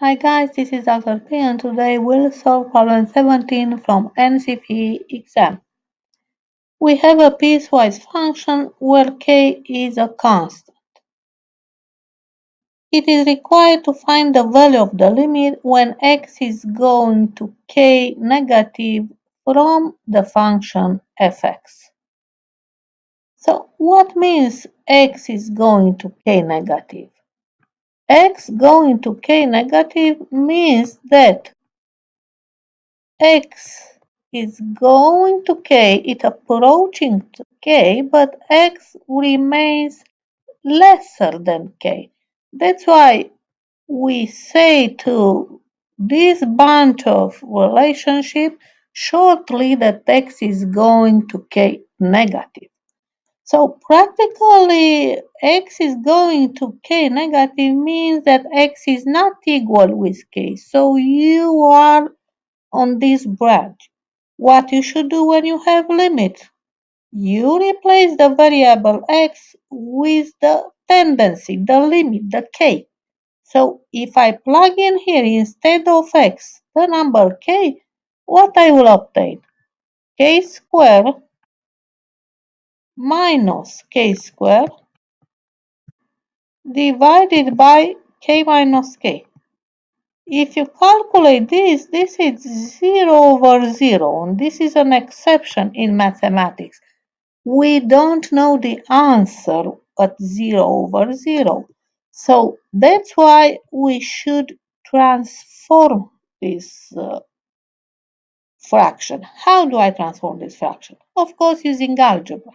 Hi guys, this is Dr. P and today we'll solve problem 17 from NCFE exam. We have a piecewise function where k is a constant. It is required to find the value of the limit when x is going to k negative from the function fx. So what means x is going to k negative? X going to k negative means that x is going to k, it approaching to k, but x remains lesser than k. That's why we say to this bunch of relationship shortly that x is going to k negative. So practically x is going to k negative means that x is not equal with k. So you are on this branch. What you should do when you have limit? You replace the variable x with the tendency, the limit, the k. So if I plug in here instead of x the number k, what I will obtain? k squared minus k squared divided by k minus k. If you calculate this, this is 0 over 0, and this is an exception in mathematics. We don't know the answer at 0 over 0. So that's why we should transform this uh, fraction. How do I transform this fraction? Of course, using algebra.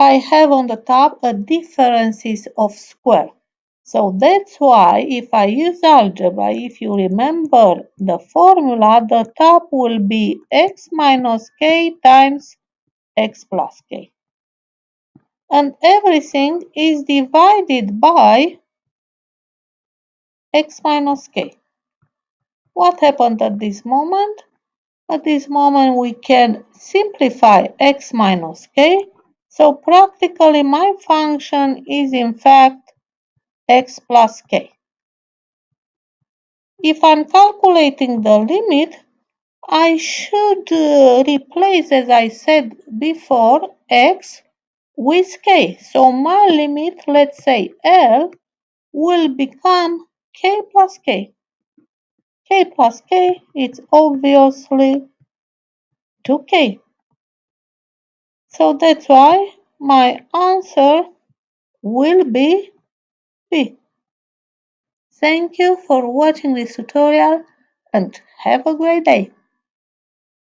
I have on the top a differences of square. So that's why if I use algebra, if you remember the formula, the top will be x minus k times x plus k. And everything is divided by x minus k. What happened at this moment? At this moment we can simplify x minus k so practically my function is in fact x plus k. If I'm calculating the limit, I should uh, replace, as I said before, x with k. So my limit, let's say L, will become k plus k. k plus k, it's obviously 2k. So that's why my answer will be B. Thank you for watching this tutorial and have a great day.